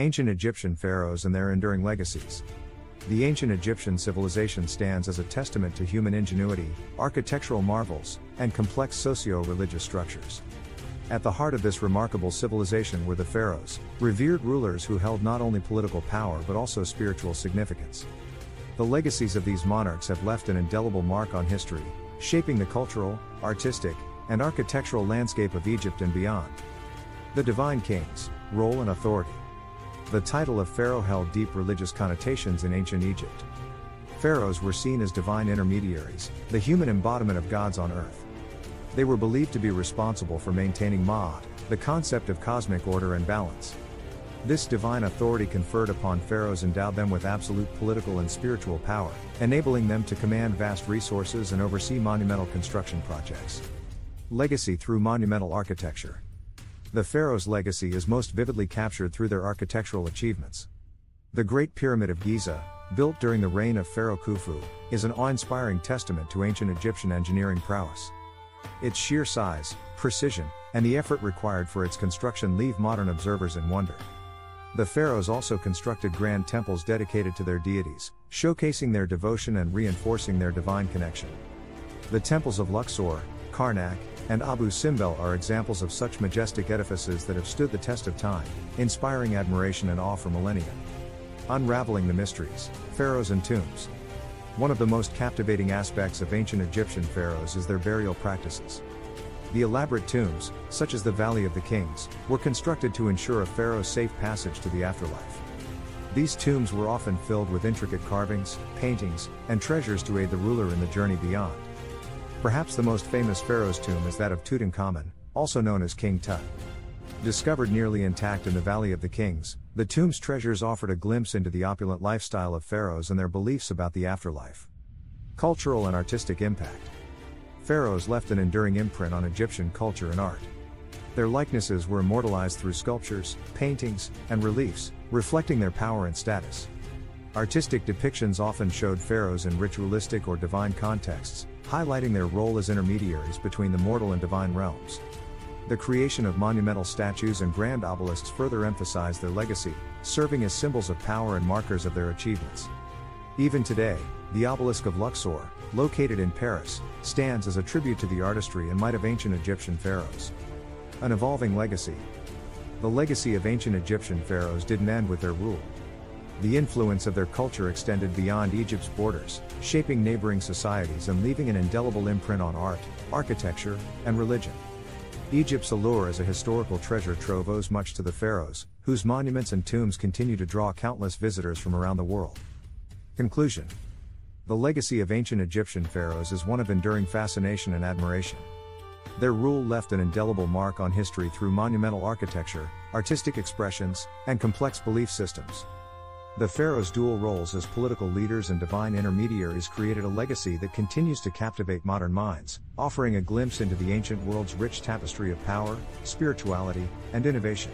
Ancient Egyptian pharaohs and their enduring legacies. The ancient Egyptian civilization stands as a testament to human ingenuity, architectural marvels, and complex socio religious structures. At the heart of this remarkable civilization were the pharaohs, revered rulers who held not only political power but also spiritual significance. The legacies of these monarchs have left an indelible mark on history, shaping the cultural, artistic, and architectural landscape of Egypt and beyond. The Divine Kings, Role and Authority. The title of pharaoh held deep religious connotations in ancient Egypt. Pharaohs were seen as divine intermediaries, the human embodiment of gods on earth. They were believed to be responsible for maintaining Ma'at, the concept of cosmic order and balance. This divine authority conferred upon pharaohs endowed them with absolute political and spiritual power, enabling them to command vast resources and oversee monumental construction projects. Legacy through monumental architecture. The pharaoh's legacy is most vividly captured through their architectural achievements. The Great Pyramid of Giza, built during the reign of Pharaoh Khufu, is an awe inspiring testament to ancient Egyptian engineering prowess. Its sheer size, precision, and the effort required for its construction leave modern observers in wonder. The pharaohs also constructed grand temples dedicated to their deities, showcasing their devotion and reinforcing their divine connection. The temples of Luxor, Karnak, and Abu Simbel are examples of such majestic edifices that have stood the test of time, inspiring admiration and awe for millennia. Unraveling the mysteries, pharaohs and tombs. One of the most captivating aspects of ancient Egyptian pharaohs is their burial practices. The elaborate tombs, such as the Valley of the Kings, were constructed to ensure a pharaoh's safe passage to the afterlife. These tombs were often filled with intricate carvings, paintings, and treasures to aid the ruler in the journey beyond. Perhaps the most famous pharaoh's tomb is that of Tutankhamun, also known as King Tut. Discovered nearly intact in the Valley of the Kings, the tomb's treasures offered a glimpse into the opulent lifestyle of pharaohs and their beliefs about the afterlife. Cultural and artistic impact. Pharaohs left an enduring imprint on Egyptian culture and art. Their likenesses were immortalized through sculptures, paintings, and reliefs, reflecting their power and status. Artistic depictions often showed pharaohs in ritualistic or divine contexts, highlighting their role as intermediaries between the mortal and divine realms. The creation of monumental statues and grand obelisks further emphasized their legacy, serving as symbols of power and markers of their achievements. Even today, the obelisk of Luxor, located in Paris, stands as a tribute to the artistry and might of ancient Egyptian pharaohs. An evolving legacy. The legacy of ancient Egyptian pharaohs didn't end with their rule. The influence of their culture extended beyond Egypt's borders, shaping neighboring societies and leaving an indelible imprint on art, architecture, and religion. Egypt's allure as a historical treasure trove owes much to the pharaohs, whose monuments and tombs continue to draw countless visitors from around the world. Conclusion The legacy of ancient Egyptian pharaohs is one of enduring fascination and admiration. Their rule left an indelible mark on history through monumental architecture, artistic expressions, and complex belief systems. The pharaoh's dual roles as political leaders and divine intermediaries created a legacy that continues to captivate modern minds, offering a glimpse into the ancient world's rich tapestry of power, spirituality, and innovation.